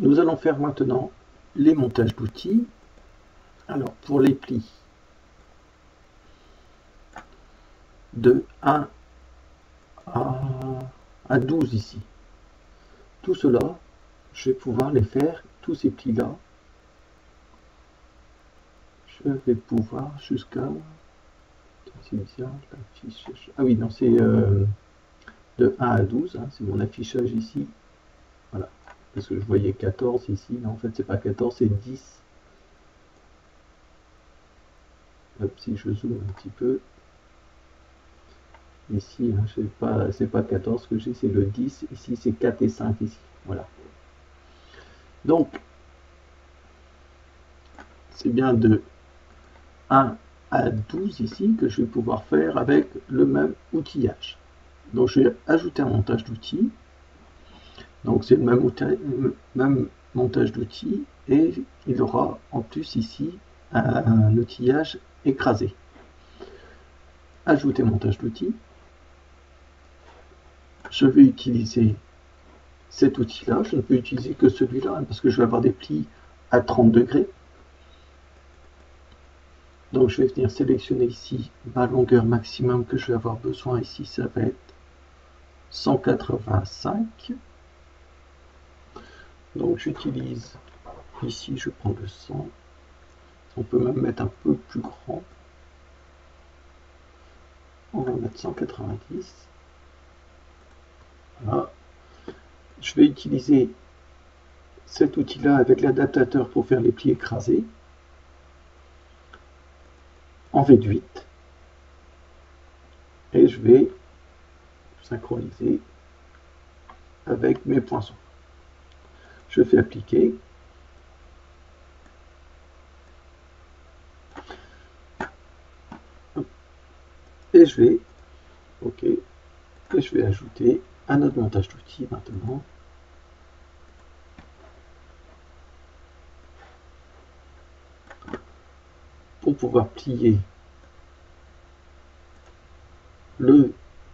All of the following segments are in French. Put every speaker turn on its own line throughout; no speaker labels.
nous allons faire maintenant les montages d'outils. Alors, pour les plis, de 1 à, à 12 ici. Tout cela, je vais pouvoir les faire, tous ces plis-là. Je vais pouvoir jusqu'à... Ah oui, non, c'est euh, de 1 à 12, hein, c'est mon affichage ici. Parce que je voyais 14 ici, non, en fait c'est pas 14, c'est 10. si je zoome un petit peu, ici, hein, c'est pas, pas 14 que j'ai, c'est le 10, ici c'est 4 et 5 ici, voilà. Donc, c'est bien de 1 à 12 ici que je vais pouvoir faire avec le même outillage. Donc je vais ajouter un montage d'outils. Donc c'est le même, montage d'outils et il aura en plus ici un outillage écrasé. Ajouter montage d'outils. Je vais utiliser cet outil-là. Je ne peux utiliser que celui-là parce que je vais avoir des plis à 30 degrés. Donc je vais venir sélectionner ici ma longueur maximum que je vais avoir besoin. Ici, ça va être 185. Donc j'utilise ici, je prends le 100. On peut même mettre un peu plus grand. On va mettre 190. Voilà. Je vais utiliser cet outil-là avec l'adaptateur pour faire les plis écrasés en V8 et je vais synchroniser avec mes poinçons. Je fais appliquer. Et je vais, ok, et je vais ajouter un autre montage d'outils maintenant. Pour pouvoir plier le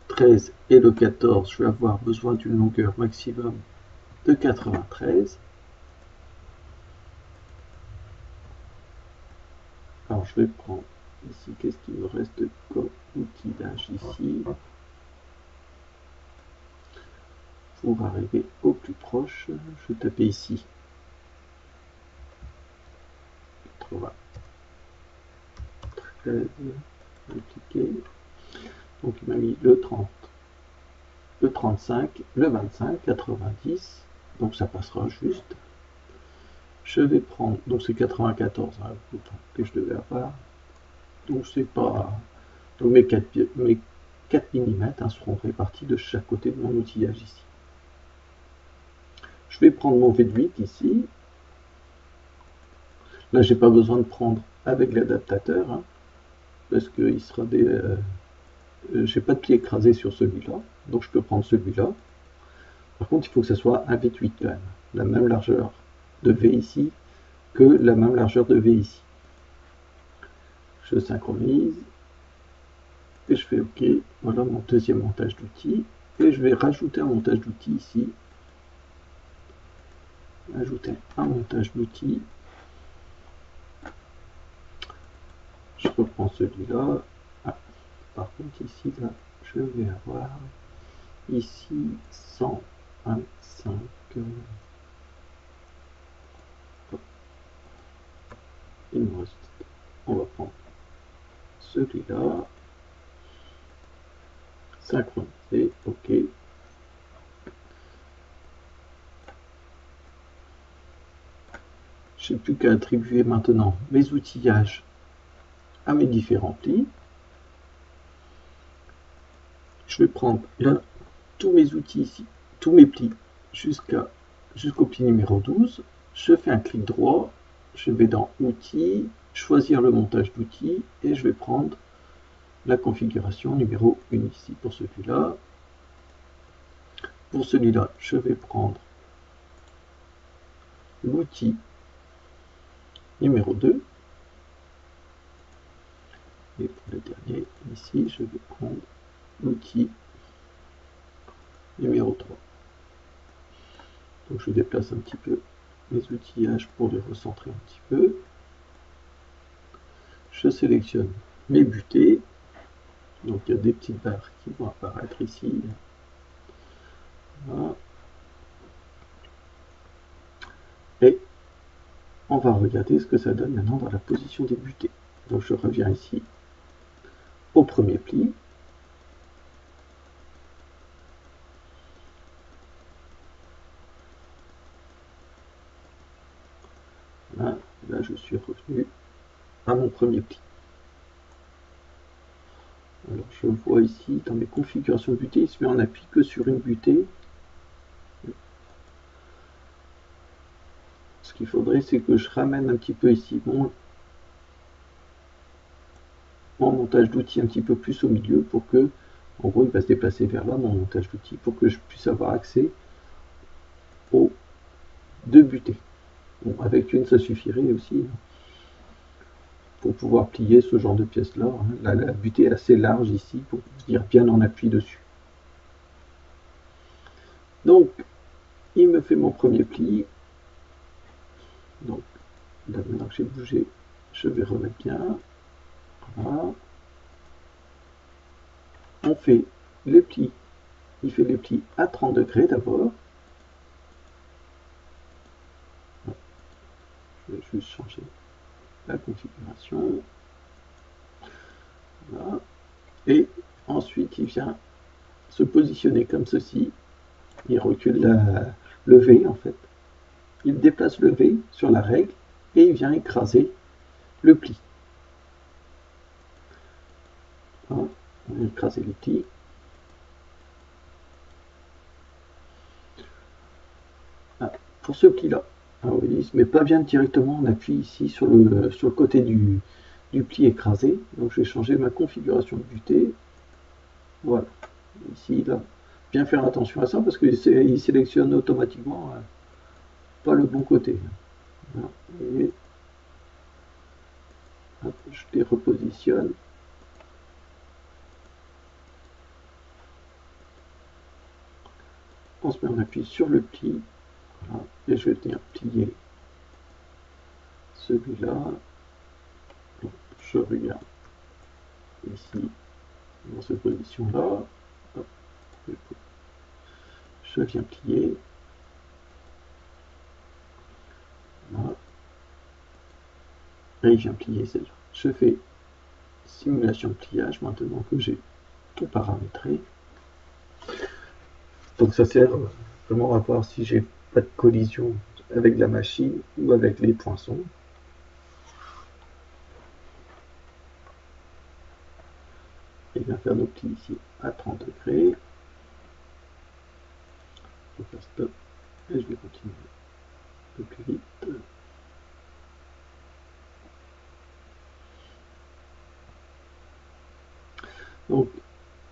13 et le 14, je vais avoir besoin d'une longueur maximum de 93. Alors je vais prendre ici, qu'est-ce qu'il me reste comme outillage ici? Pour arriver au plus proche, je vais taper ici. 13, appliquer. Donc il m'a mis le 30, le 35, le 25, 90. Donc ça passera juste. Je vais prendre, donc c'est 94 hein, que je devais avoir. Donc c'est pas. Donc mes 4, mes 4 mm seront répartis de chaque côté de mon outillage ici. Je vais prendre mon V8 ici. Là, j'ai pas besoin de prendre avec l'adaptateur, hein, parce qu'il sera des, euh, euh, j'ai pas de pied écrasé sur celui-là, donc je peux prendre celui-là. Par contre, il faut que ce soit un V8 quand même, la même largeur de V ici que la même largeur de V ici. Je synchronise et je fais OK. Voilà mon deuxième montage d'outils. Et je vais rajouter un montage d'outils ici. Ajouter un montage d'outils. Je reprends celui-là. Par contre, ici, là, je vais avoir ici 125. Il me reste. On va prendre celui-là. Synchroniser. OK. Je n'ai plus qu'à attribuer maintenant mes outillages à mes différents plis je vais prendre tous mes outils ici, tous mes plis jusqu'au pli numéro 12. Je fais un clic droit, je vais dans Outils, choisir le montage d'outils et je vais prendre la configuration numéro 1 ici pour celui-là. Pour celui-là, je vais prendre l'outil numéro 2. Et pour le dernier, ici, je vais prendre outil numéro 3. Donc je déplace un petit peu mes outillages pour les recentrer un petit peu. Je sélectionne mes butées. Donc il y a des petites barres qui vont apparaître ici. Et on va regarder ce que ça donne maintenant dans la position des butées. Donc je reviens ici au premier pli. Là, je suis revenu à mon premier pli. Alors je vois ici dans mes configurations butées, il se met en appui que sur une butée. Ce qu'il faudrait, c'est que je ramène un petit peu ici mon, mon montage d'outils un petit peu plus au milieu pour que, en gros, il va se déplacer vers là, mon montage d'outils, pour que je puisse avoir accès aux deux butées. Avec une, ça suffirait aussi pour pouvoir plier ce genre de pièces-là. Hein. La, butée est assez large ici pour dire bien en appui dessus. Donc, il me fait mon premier pli. Donc, là, maintenant que j'ai bougé, je vais remettre bien. Voilà. On fait les plis. Il fait les plis à 30 degrés d'abord. Je vais juste changer la configuration. Voilà. Et ensuite, il vient se positionner comme ceci. Il recule le V en fait. Il déplace le V sur la règle et il vient écraser le pli. Voilà. On va écraser le pli. Pour ce pli-là, alors, pas bien directement en appui ici sur le, sur le côté du, pli écrasé. Donc je vais changer ma configuration de butée. Voilà. Ici, là, bien faire attention à ça parce qu'il sélectionne automatiquement euh, pas le bon côté. Je les repositionne. On se met en appui sur le pli. Et je venir plier celui-là. Je regarde ici, dans cette position-là. Je viens plier. Voilà. Et il vient plier celle-là. Je fais simulation de pliage maintenant que j'ai tout paramétré. Donc ça sert vraiment à voir si j'ai pas de collision avec la machine ou avec les poinçons. Et bien faire nos plis ici à 30 degrés. Et je vais continuer un peu plus vite. Donc,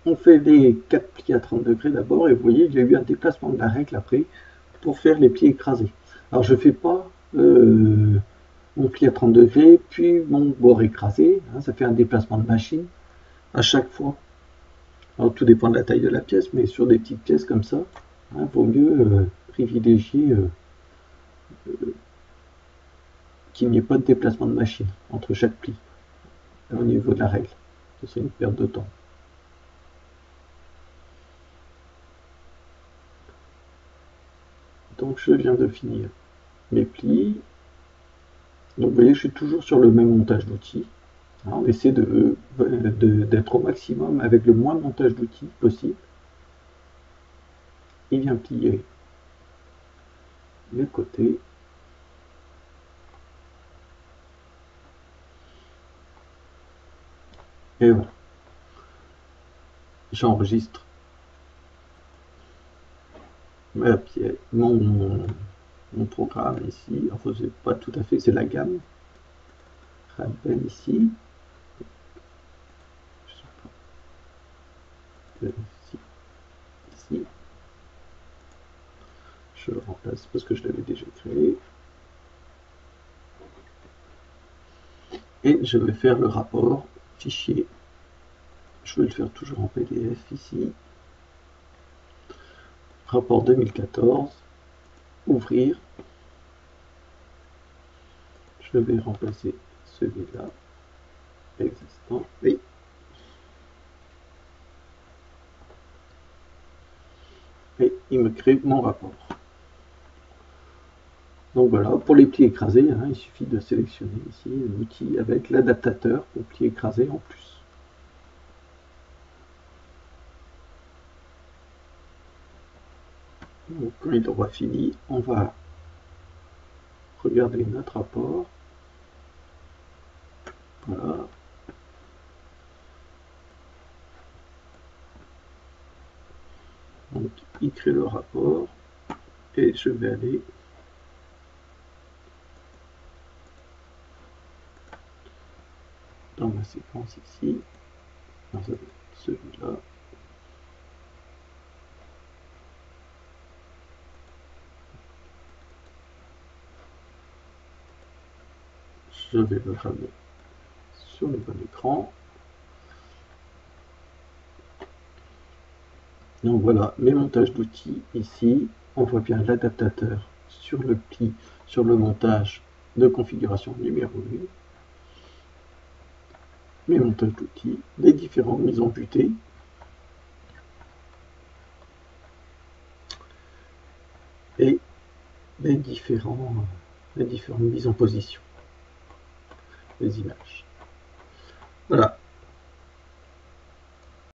on fait les 4 plis à 30 degrés d'abord, et vous voyez, il y a eu un déplacement de la règle après pour faire les plis écrasés. Alors, je fais pas euh, mon pli à 30 degrés, puis mon bord écrasé, hein, ça fait un déplacement de machine à chaque fois. Alors, tout dépend de la taille de la pièce, mais sur des petites pièces comme ça, hein, vaut mieux euh, privilégier euh, qu'il n'y ait pas de déplacement de machine entre chaque pli au niveau de la règle. Ce serait une perte de temps. Donc je viens de finir mes plis. Donc vous voyez, je suis toujours sur le même montage d'outils. On essaie d'être d'être au maximum avec le moins de montage d'outils possible. Il vient plier les côtés. Et voilà. J'enregistre ma pièce, mon, mon programme ici, enfin c'est pas tout à fait, c'est la gamme. Raben ici. Je pas. Ici. ici. Je le remplace parce que je l'avais déjà créé. Et je vais faire le rapport fichier. Je vais le faire toujours en PDF ici. Rapport 2014. Ouvrir. je vais remplacer celui-là existant. Et il me crée mon rapport. Donc voilà, pour les plis écrasés, hein, il suffit de sélectionner ici l'outil avec l'adaptateur pour plis écrasés en plus. Donc, quand il aura fini, on va regarder notre rapport. Voilà. Donc, il crée le rapport et je vais aller dans ma séquence ici, dans celui-là. Je vais le ramener sur le bon écran. Donc voilà, mes montages d'outils ici, on voit bien l'adaptateur sur le pli, sur le montage de configuration numéro 1 mes montages d'outils, les différentes mises en butée, et les différentes mises en position des images. Voilà,